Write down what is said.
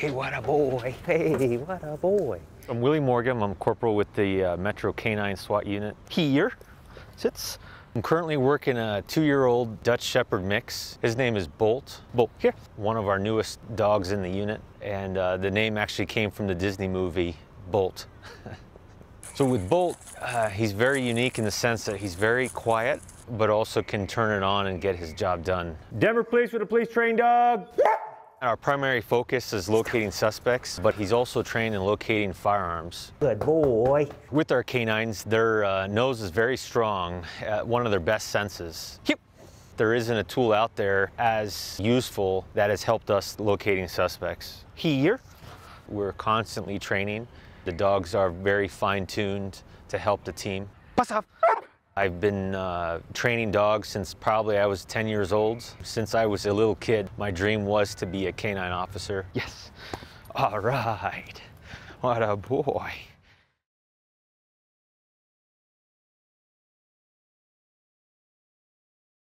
Hey, what a boy. Hey, what a boy. I'm Willie Morgan. I'm corporal with the uh, Metro K9 SWAT unit. Here sits. I'm currently working a two-year-old Dutch Shepherd mix. His name is Bolt. Bolt, here. One of our newest dogs in the unit. And uh, the name actually came from the Disney movie Bolt. so with Bolt, uh, he's very unique in the sense that he's very quiet, but also can turn it on and get his job done. Denver Police with a police trained dog. Our primary focus is locating suspects, but he's also trained in locating firearms. Good boy. With our canines, their uh, nose is very strong, uh, one of their best senses. Yep. There isn't a tool out there as useful that has helped us locating suspects. Here, we're constantly training. The dogs are very fine-tuned to help the team. Pass up. I've been uh, training dogs since probably I was 10 years old. Since I was a little kid, my dream was to be a canine officer. Yes. All right. What a boy.